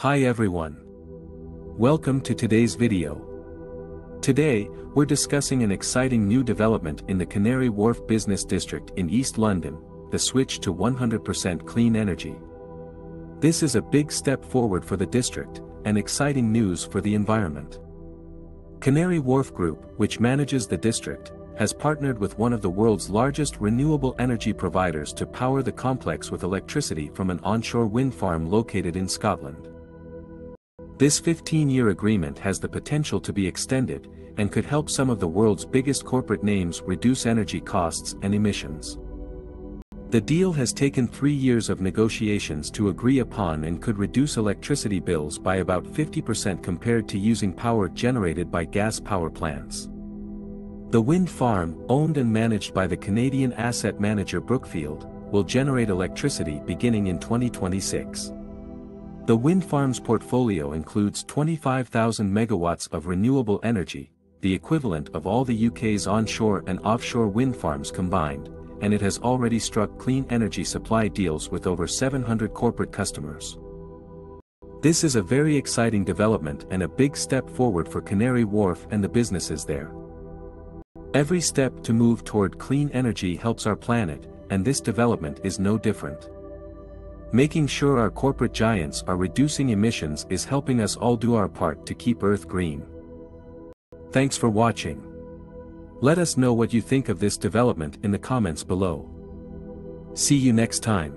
Hi everyone. Welcome to today's video. Today, we're discussing an exciting new development in the Canary Wharf Business District in East London, the switch to 100% clean energy. This is a big step forward for the district, and exciting news for the environment. Canary Wharf Group, which manages the district, has partnered with one of the world's largest renewable energy providers to power the complex with electricity from an onshore wind farm located in Scotland. This 15-year agreement has the potential to be extended, and could help some of the world's biggest corporate names reduce energy costs and emissions. The deal has taken three years of negotiations to agree upon and could reduce electricity bills by about 50% compared to using power generated by gas power plants. The wind farm, owned and managed by the Canadian asset manager Brookfield, will generate electricity beginning in 2026. The wind farm's portfolio includes 25,000 megawatts of renewable energy, the equivalent of all the UK's onshore and offshore wind farms combined, and it has already struck clean energy supply deals with over 700 corporate customers. This is a very exciting development and a big step forward for Canary Wharf and the businesses there. Every step to move toward clean energy helps our planet, and this development is no different. Making sure our corporate giants are reducing emissions is helping us all do our part to keep Earth green. Thanks for watching. Let us know what you think of this development in the comments below. See you next time.